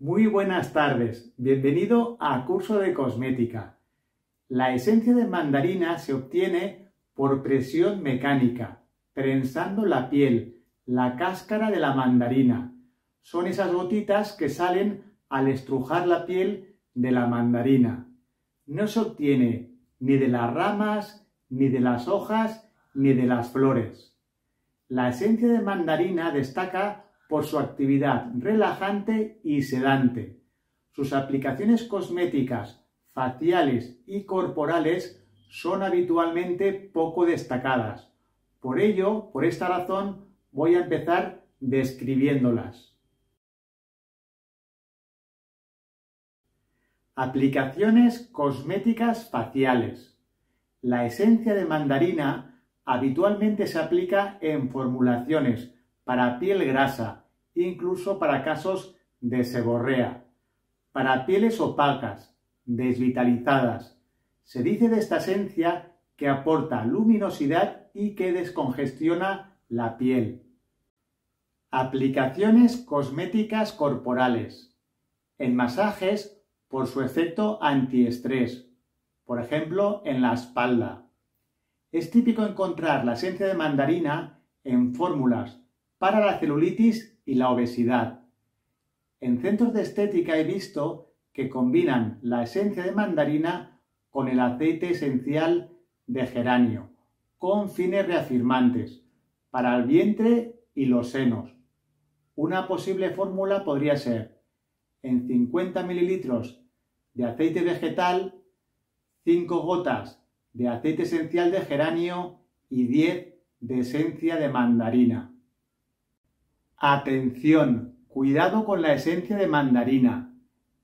Muy buenas tardes, bienvenido a Curso de Cosmética. La esencia de mandarina se obtiene por presión mecánica, prensando la piel, la cáscara de la mandarina. Son esas gotitas que salen al estrujar la piel de la mandarina. No se obtiene ni de las ramas, ni de las hojas, ni de las flores. La esencia de mandarina destaca por su actividad relajante y sedante. Sus aplicaciones cosméticas, faciales y corporales son habitualmente poco destacadas. Por ello, por esta razón, voy a empezar describiéndolas. Aplicaciones cosméticas faciales. La esencia de mandarina habitualmente se aplica en formulaciones para piel grasa, incluso para casos de seborrea, para pieles opacas, desvitalizadas. Se dice de esta esencia que aporta luminosidad y que descongestiona la piel. Aplicaciones cosméticas corporales. En masajes por su efecto antiestrés, por ejemplo en la espalda. Es típico encontrar la esencia de mandarina en fórmulas para la celulitis y la obesidad. En centros de estética he visto que combinan la esencia de mandarina con el aceite esencial de geranio, con fines reafirmantes, para el vientre y los senos. Una posible fórmula podría ser en 50 mililitros de aceite vegetal, 5 gotas de aceite esencial de geranio y 10 de esencia de mandarina. Atención, cuidado con la esencia de mandarina.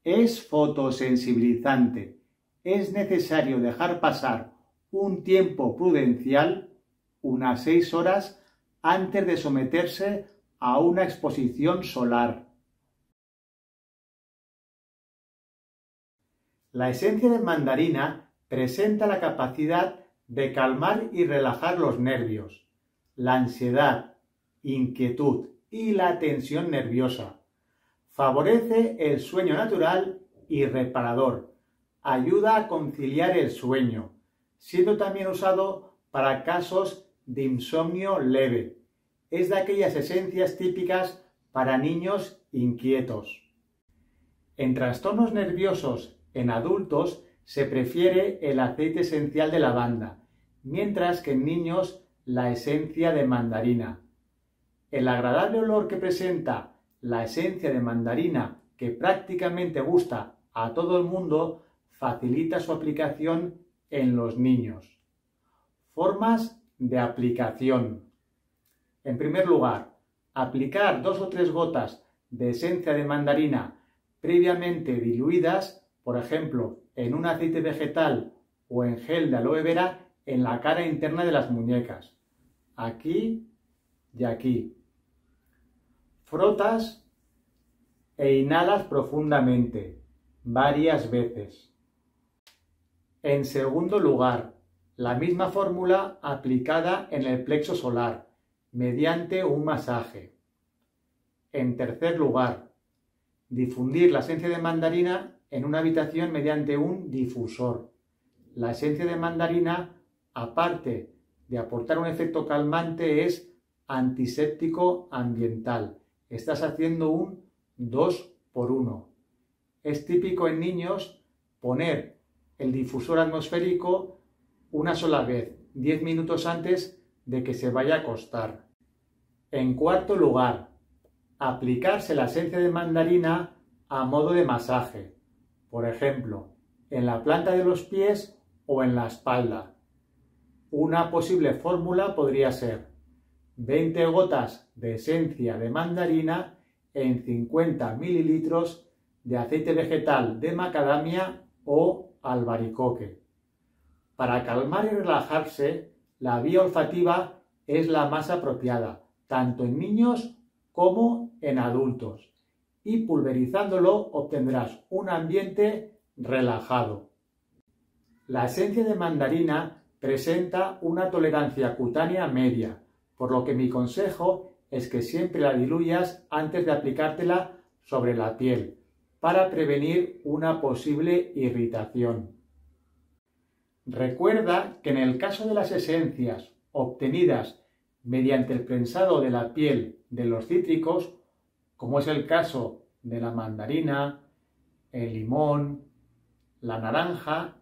Es fotosensibilizante. Es necesario dejar pasar un tiempo prudencial, unas 6 horas, antes de someterse a una exposición solar. La esencia de mandarina presenta la capacidad de calmar y relajar los nervios, la ansiedad, inquietud y la tensión nerviosa. Favorece el sueño natural y reparador. Ayuda a conciliar el sueño, siendo también usado para casos de insomnio leve. Es de aquellas esencias típicas para niños inquietos. En trastornos nerviosos en adultos se prefiere el aceite esencial de lavanda, mientras que en niños la esencia de mandarina. El agradable olor que presenta la esencia de mandarina, que prácticamente gusta a todo el mundo, facilita su aplicación en los niños. Formas de aplicación. En primer lugar, aplicar dos o tres gotas de esencia de mandarina previamente diluidas por ejemplo, en un aceite vegetal o en gel de aloe vera en la cara interna de las muñecas, aquí y aquí. Frotas e inhalas profundamente, varias veces. En segundo lugar, la misma fórmula aplicada en el plexo solar, mediante un masaje. En tercer lugar, difundir la esencia de mandarina en una habitación mediante un difusor. La esencia de mandarina, aparte de aportar un efecto calmante, es antiséptico ambiental. Estás haciendo un 2 por 1. Es típico en niños poner el difusor atmosférico una sola vez, 10 minutos antes de que se vaya a acostar. En cuarto lugar, aplicarse la esencia de mandarina a modo de masaje por ejemplo, en la planta de los pies o en la espalda. Una posible fórmula podría ser 20 gotas de esencia de mandarina en 50 mililitros de aceite vegetal de macadamia o albaricoque. Para calmar y relajarse, la vía olfativa es la más apropiada, tanto en niños como en adultos y pulverizándolo obtendrás un ambiente relajado. La esencia de mandarina presenta una tolerancia cutánea media, por lo que mi consejo es que siempre la diluyas antes de aplicártela sobre la piel, para prevenir una posible irritación. Recuerda que en el caso de las esencias obtenidas mediante el prensado de la piel de los cítricos, como es el caso de la mandarina, el limón, la naranja,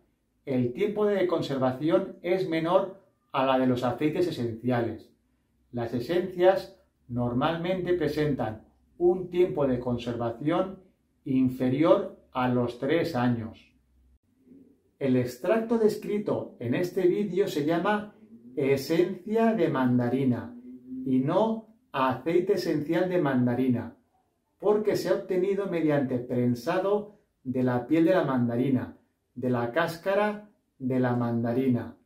el tiempo de conservación es menor a la de los aceites esenciales. Las esencias normalmente presentan un tiempo de conservación inferior a los 3 años. El extracto descrito en este vídeo se llama esencia de mandarina y no aceite esencial de mandarina, porque se ha obtenido mediante prensado de la piel de la mandarina, de la cáscara de la mandarina.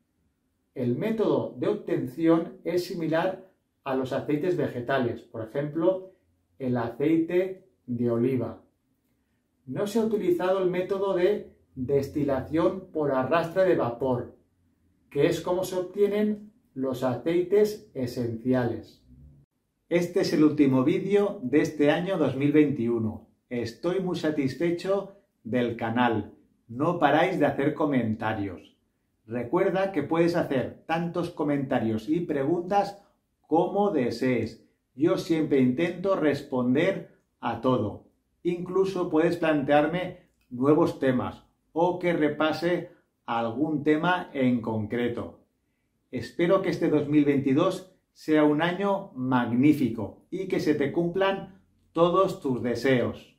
El método de obtención es similar a los aceites vegetales, por ejemplo, el aceite de oliva. No se ha utilizado el método de destilación por arrastre de vapor, que es como se obtienen los aceites esenciales. Este es el último vídeo de este año 2021. Estoy muy satisfecho del canal. No paráis de hacer comentarios. Recuerda que puedes hacer tantos comentarios y preguntas como desees. Yo siempre intento responder a todo. Incluso puedes plantearme nuevos temas o que repase algún tema en concreto. Espero que este 2022 sea un año magnífico y que se te cumplan todos tus deseos.